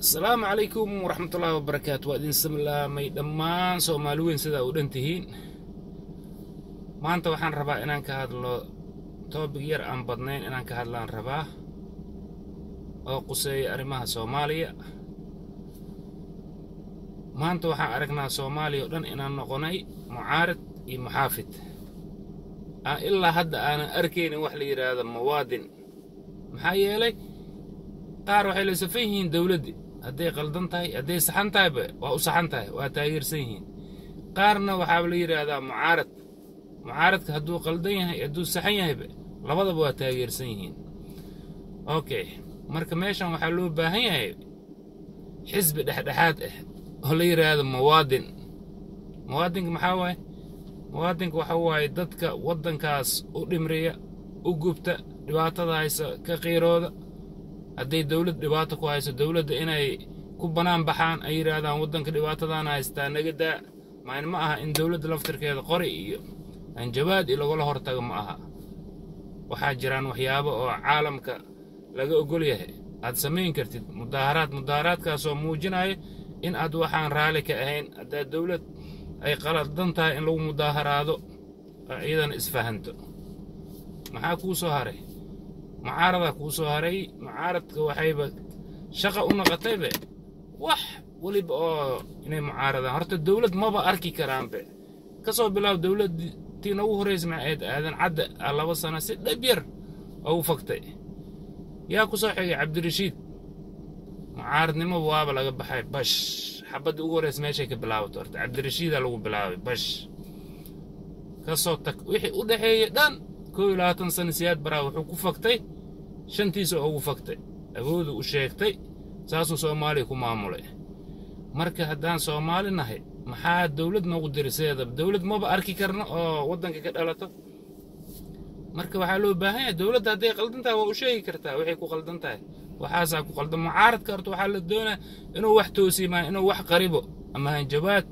asalaamu calaykum waraxmatullaahi wabarakaatu waa idin samlaamay dhammaan soomaali weyn sidaa u dhan tihiin. Maanta waxaan rabaa inaan ka hadlo toobig yar aan badnayn inaan ka hadlaan rabaa oo quseeya arrimaha soomaaliya. Maanta waxaan aragnaa soomaaliya oo dhan inaan noqonay mucaarid iyo muxaafid. Aan ilaa hadda aanan arkaynin wax la yidhaahdo muwaadin maxaa yeelay qaar waxay la safan yihiin dowladdi hadday qaldan tahay hadday saxan tahayba waa u saxan tahay waa taageersan yihiin. Qaarna waxaa la yidhaahdaa mucaarad mucaaradka hadduu qaldan yahay hadduu saxan yahayba labadaba waa taageersan yihiin. Okay marka meeshan waxaa loo baahan yahay xisbi dhexdhexaad ah oo la yidhaahdo muwaadin muwaadinka maxaa waaye? Muwaadinka waxa waaye dadka waddankaas u dhimriya u gubta dhibaatada haysa ka qiirooda hadday dowlad dhibaato ku hayso dowladda inay ku bannaan baxaan ay yidhaahdaan waddanka dhibaatadaana haystaa naga daa. Ma aha in dowladda laftirkeeda qori iyo hanjabaad iyo lagula hortago ma aha. Waxaa jiraan waxyaabo oo caalamka laga ogol yahay. Aad samayn kartid mudaaharaad mudaaharaadkaasoo muujinaya in aad waxaan raalli ka ahayn haddaad dowlad ay qaladan tahay in lagu mudaaharaado iyadana isfahanto. Maxaa kuu soo haray mucaaradaa kuu soo haray mucaaradka waxayba shaqa u noqotaybe wax weliba oo inay mucaaradaan. Horta dowlad maba arki karaanbe. Ka soo bilaab dowladtii noogu horraysa maxayd aadan cadda a laba sano si dhab yar oo u yaa ku soo xigay cabdirashiid? Mucaaradnimo waaba laga baxay. Bash. Xabadda ugu horraysa meeshay ka bilaabato horta. Cabdirashiidaa lagu bilaabay. Bash. Ka soo tag. Wixii u dhexeeyey dhan koo iyo labaatan sano siyaad baraa wuxuu ku fagtay shantiisa ugu fagtay awoodu u sheegtay saasuu soomaaliya ku maamulay marka haddaan soomaali nahay maxaa dowlad noogu diriseedaba dowlad maba arki karno oo waddanka ka dhalato marka waxaa loo baahan yahay dowladda hadday qaldan tahay waa u sheegi kartaa waxay ku qaldan tahay waxaasaa ku qaldan mucaaradka horta waxaa la doonaa inuu wax toosiimaa inuu wax qaribo ama hanjabaad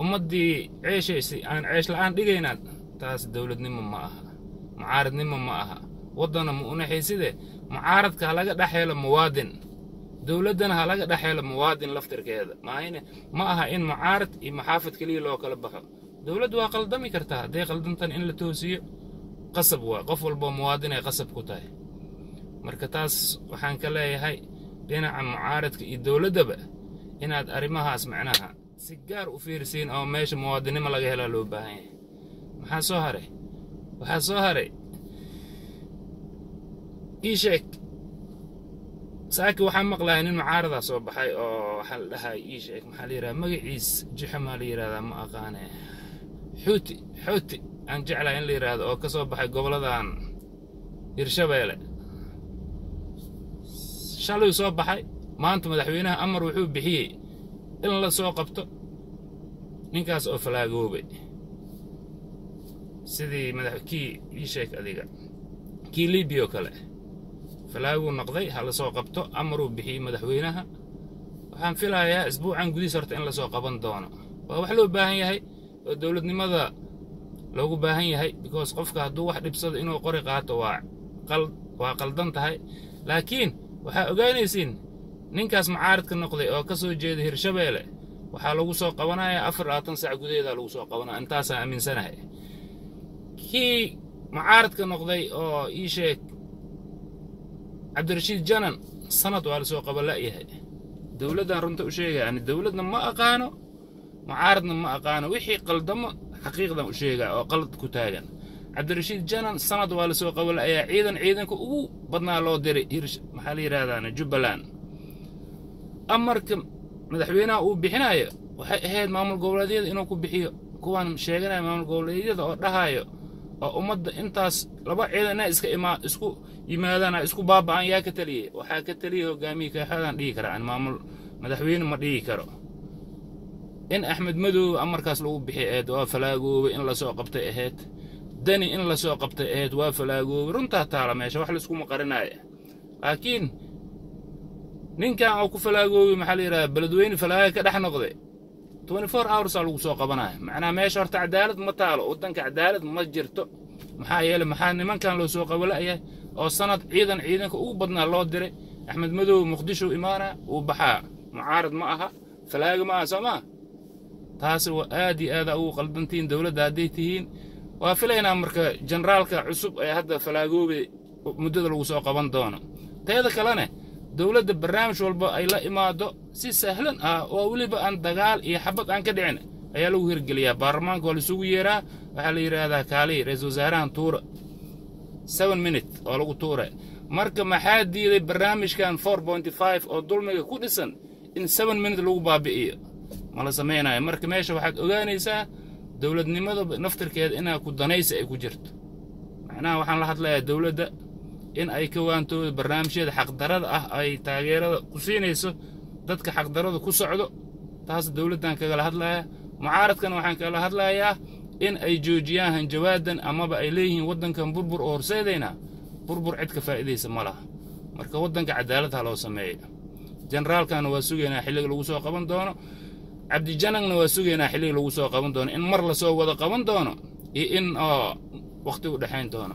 ummaddii ceeshaysay aan ceesh la'aan dhigaynaan taas dowladnimo ma aha mucaaradnimo ma aha waddana ma unaxayside mucaaradka ha laga dhex helo muwaadin. Dowladdana ha laga dhex helo muwaadin laftirkeeda. Maahayne ma aha in mucaarad iyo maxaafid keliya loo kala baxo. Dowladdu waa qaldami kartaa hadday qaldantan in la toosiyo. Qasab waa qof walboo muwaadin ay qasab ku tahay. Marka taas waxaan ka leeyahay dhinaca mucaaradka iyo dowladdaba inaad arrimahaas macnaha si gaar u fiirsiin oo meesha muwaadinnimo laga helaa loo baahan yahay. Maxaa soo haray? Waxaa soo haray ii sheeg. Saaki waxaan maqlahay nin mucaaradaa soo baxay oo waxaa la dhahay ii sheeg. Maxaa la yidhaha magaciis maa la yidhahdaa ma aqaane. Xuuti xuuti aan jeclahay in la yidhaahdo oo ka soo baxay goboladan hirshabeele. Shalay soo baxay. Maanta madaxweynaha amar wuxuu bixiyey in la soo qabto ninkaas oo falaagoobay sidii madax kii ii sheeg adiga. Kii libiya oo kale falaaguu noqday ha la soo qabto amaruu bixiyey madaxweynaha. Waxaan filayaa isbuucan gudihiis horta in la soo qaban doono. Waa wax loo baahan yahay oo dowladnimada loogu baahan yahay because qofka hadduu wax dhibsado inuu qori qaato waa qaldan tahay. Laakiin waxaa ogaanaysiin ninkaas mucaaradka noqday oo ka soo jeeda hirshabeele waxaa lagu soo qabanayaa afar labaatan sac gudaheedaa lagu soo qabanaya intaasaan aaminsanahay. Kii mucaaradka noqday oo ii sheeg cabdirashiid janan sanad waa la soo qaba la'yahay dowladdan runta u sheegaya ani dowladna ma aqaano mucaaradna ma aqaano wixii qaldamo xaqiiqdan u sheegaa oo qalad ku taagan cabdirashiid janan sanad waa la soo qaba la'yahay ciidan ciidanka ugu badnaa loo diray maxaa la yidhahdaana jubbaland amarka madaxweynaha uu bixinayo waxay ahayd maamul goboleedyada inuu ku bixiyo kuwaan sheeganaya maamul goboleedyada oo dhahayo oo ummadda intaas laba ciidan inay iska imaa isku yimaadaan ay isku baaba'aan yaa ka taliyey waxaa ka taliyey hogaamiye kooxadaan dhihi karaa aan maamul madaxweyne ma dhihi karo. In axmed madow amarkaas lagu bixi ahayd waa falaagoobay in la soo qabtay ahayd dani in la soo qabtay ahayd waa falaagoobay runtaa taala meesha wax layskuma qarinaayo. Laakiin ninkan oo ku falaagoobay maxaa la yidhahdaa beledweyne falaaga ka dhex noqday hoursaa lagu soo qabanaya macnaha meesha horta cadaalad ma taalo waddanka cadaalad ma jirto. Maxaa yeele maxaa nimankan loo soo qabola'yahay oo sanad ciidan ciidanka ugu badnaa loo diray. Axmed madow muqdisho imaanaa wuu baxaa. Mucaarad ma aha falaaga ma aha soo maa taasi waa aad iyo aada ugu qaldantihiin dowladda hadday tihiin. Waa filaynaa marka generaalka cusub ee hadda falaagoobe muddada lagu soo qaban doono. Teeda kalene dowladda barnaamij walba ay la imaado si sahlan ah oo weliba aan dagaal iyo xabad aan ka dhicin ayaa lagu hirgeliyaa baarlamaanka waa laisugu yeeraa waxaa la yidhaahdaa kaalihi ra'iisul wasaarahan tuura seven minute oo lagu tuure. Marka maxaa diiday barnaamijkan four pointy five oo dulmiga ku dhisan in seven minute lagu baabi'iyo? Ma la samaynayo marka meesha waxaad ogaanaysaa dowladnimada naftirkeeda inaa ku danaysi ay ku jirto. Macnaha waxaan la hadlayaa dowladda in ay ka waantooda barnaamijyada xaqdarada ah ay taageerada ku siinayso dadka xaqdarada ku socdo taas dowladdan kagala hadlayaa. Mucaaradkan waxaan kagala hadlayaa in ay joojiyaan hanjawaadan amaba ay leeyihiin waddankan burbur oo horseedaynaa burbur cid ka faa'iidaysa ma laha. Marka waddanka cadaalad ha loo sameeya generaalkana waa sugaynaa xilliga lagu soo qaban doono. Cabdijanagna waa sugaynaa xilliga lagu soo qaban doono. In mar la soo wada qaban doono iyo in oo wakhti u dhexayn doono